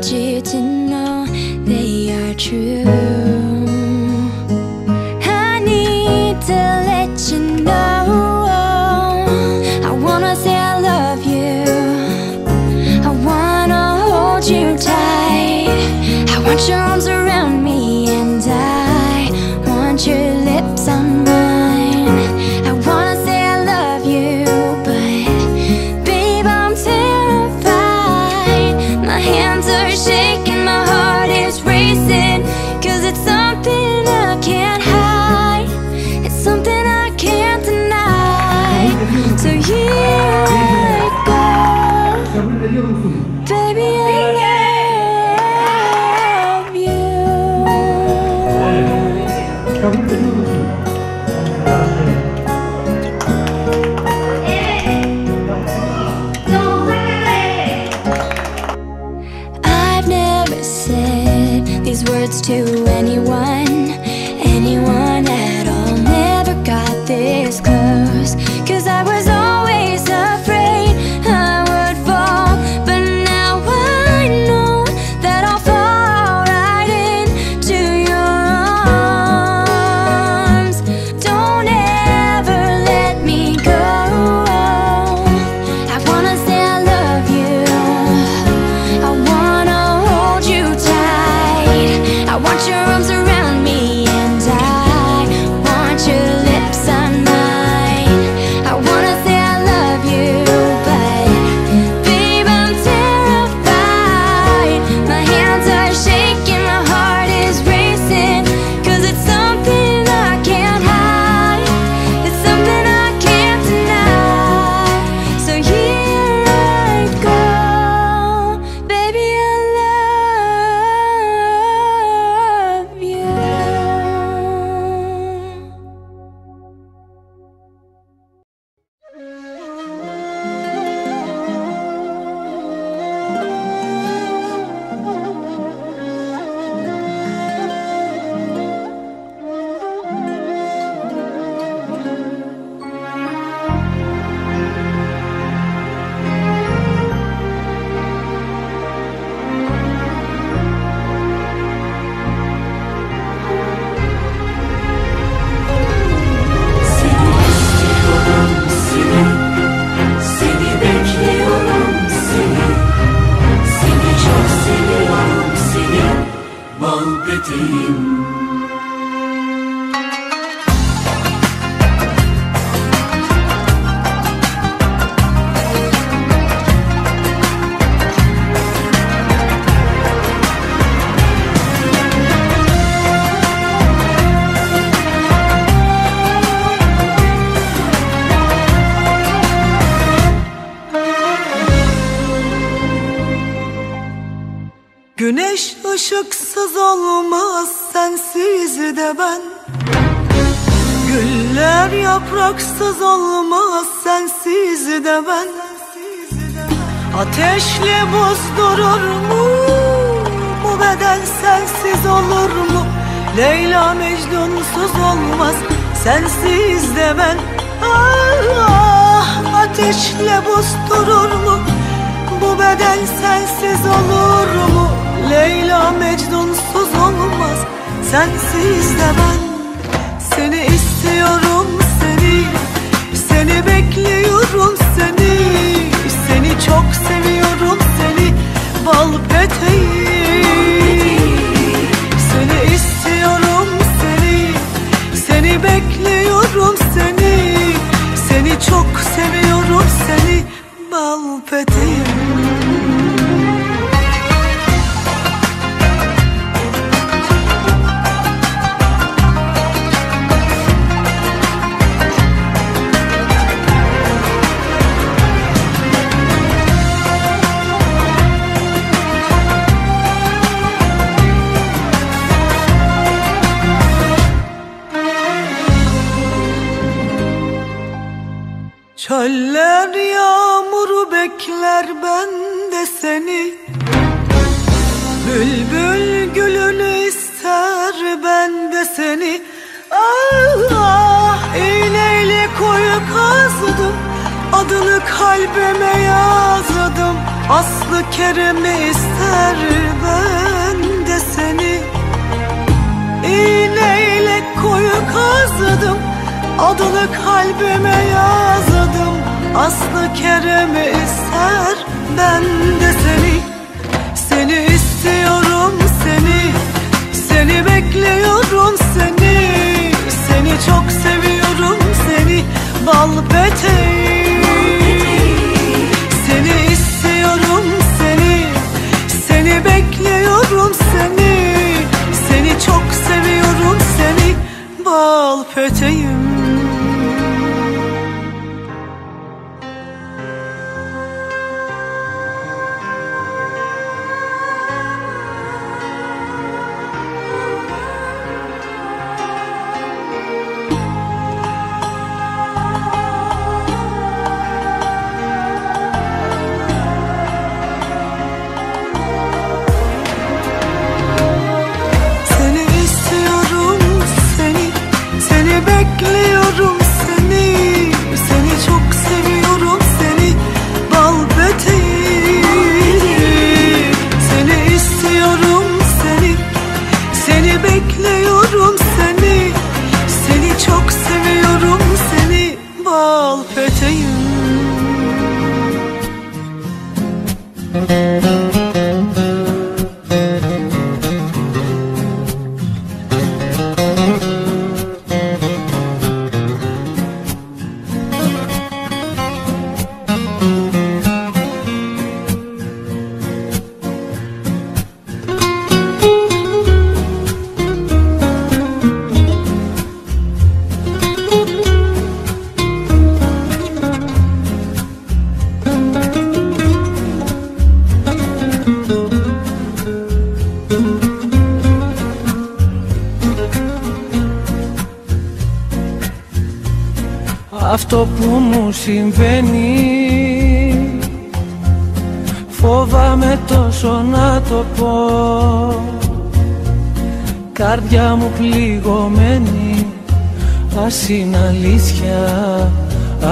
want you to know they are true. Baby, Güneş ışıksız olmaz sensiz de ben Güller yapraksız olmaz sensiz de ben Ateşle buz durur mu? Bu beden sensiz olur mu? Leyla Mecnunsuz olmaz sensiz de ben Ah, ateşle buz durur mu? Bu beden sensiz olur mu? Leyla Mecnunsuz olmaz. Sensiz de ben Seni istiyorum seni. Seni bekliyorum seni. Seni çok seviyorum seni. Bal peteğim Seni istiyorum seni. Seni bekliyorum seni. Seni çok seviyorum seni. Bal peteğim Çöller yağmuru bekler ben de seni. Bülbül gülünü ister ben de seni. Ah iğneyle koyu kazdım. Adını kalbime yazdım. Aslı Kerem'i ister ben de seni. İğneyle kuyu kazdım Adını kalbime yazdım Aslı Kerem'i ister Ben de seni Seni istiyorum seni Seni bekliyorum seni Seni çok seviyorum seni Bal peteğim Seni istiyorum seni Seni bekliyorum seni Seni çok seviyorum seni Bal peteğim to you. Αυτό που μου συμβαίνει. Φοβάμαι τόσο να το πω. Καρδιά μου πληγωμένη. Ας είναι αλήθεια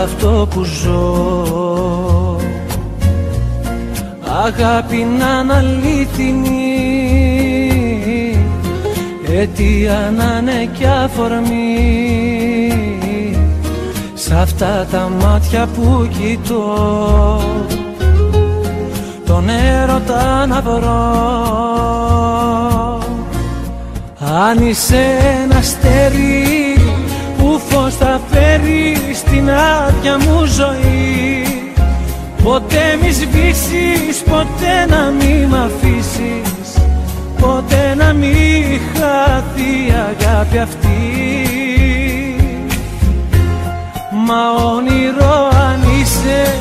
αυτό που ζω. Αγάπη να είναι αλήθινη Αιτία να είναι κι αφορμή Σ' αυτά τα μάτια που κοιτώ Τον έρωτα να βρω. Αν είσαι ένα αστέρι που φως θα φέρει στην άδεια μου ζωή Ποτέ μη σβήσεις, ποτέ να μη μ' αφήσεις Ποτέ να μη χαθεί η αγάπη αυτή Μα όνειρο αν είσαι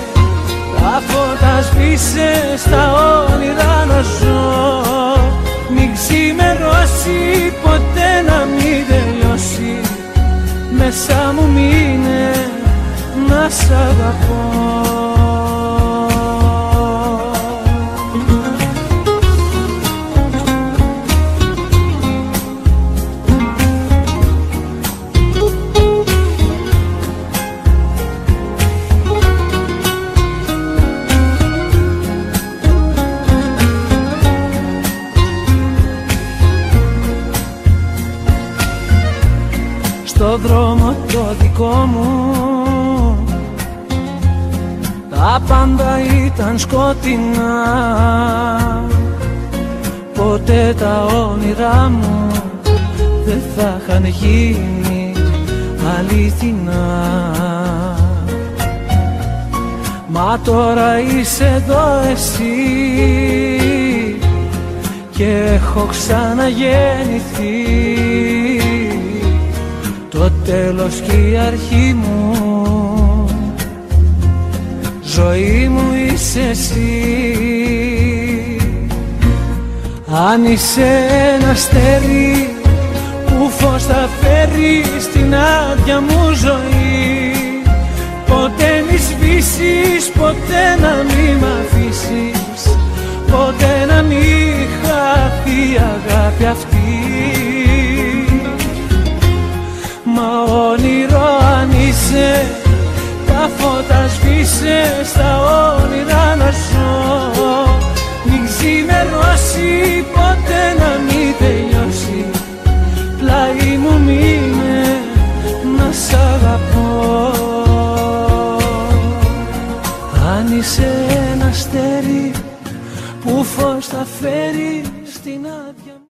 Τα φώτα σβήσε στα όνειρα να ζω. Μην ξημερώσει ποτέ να μην τελειώσει. Μέσα μου μείνε να σ' αγαπώ δικό μου. Τα πάντα ήταν σκοτεινά. Ποτέ τα όνειρά μου δεν θα είχαν γίνει αληθινά. Μα τώρα είσαι εδώ εσύ και έχω ξαναγεννηθεί. το τέλος και η αρχή μου. Ζωή μου είσαι εσύ. Αν είσαι ένα αστέρι που φως θα φέρει στην άδεια μου ζωή ποτέ μη σβήσεις, ποτέ να μη μ' αφήσεις ποτέ να μη χαθεί η αγάπη αυτή αφήσε στα όνειρα να ζω. Μην ξημερώσει ποτέ να μην τελειώσει. Πλάι μου μείνε να σ' αγαπώ. Αν είσαι ένα στερι που φως θα φέρει